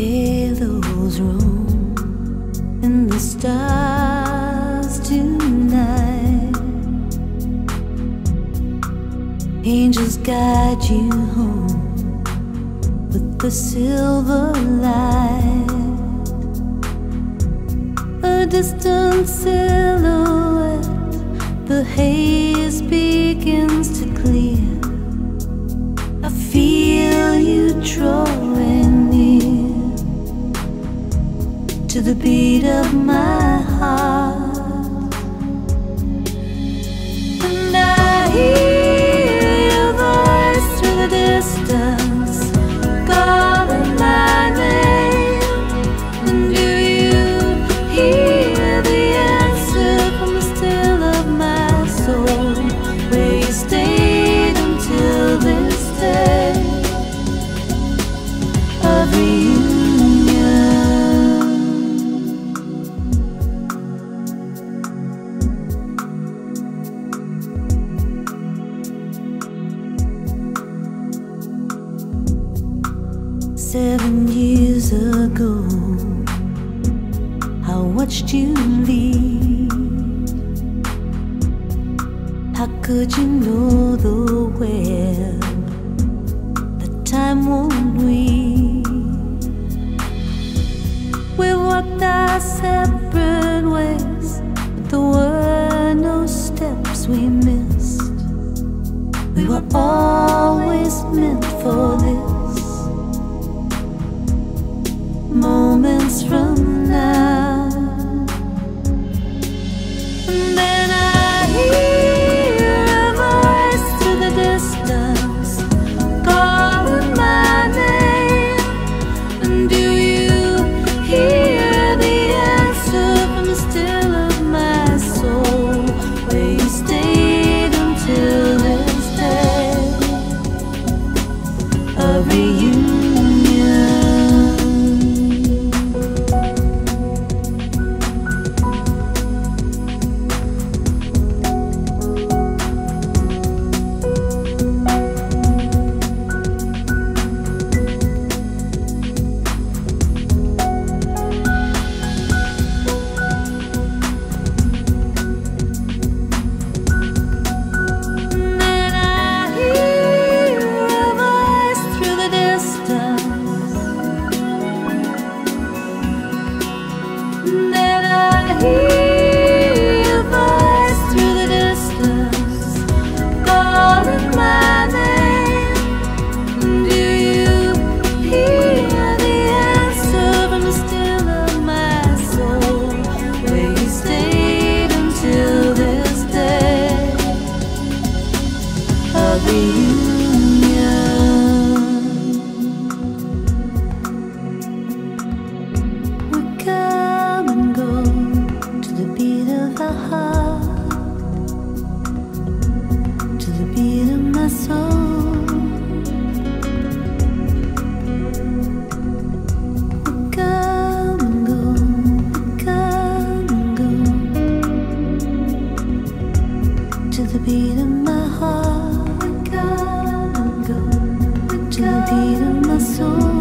Halos roam in the stars tonight. Angels guide you home with the silver light. A distant silhouette, the haze begins to clear. to the beat of my Seven years ago, I watched you leave. How could you know the way? that time won't weave? We walked our separate ways, but there were no steps we missed. We were always meant for this moments from la tiro ma sola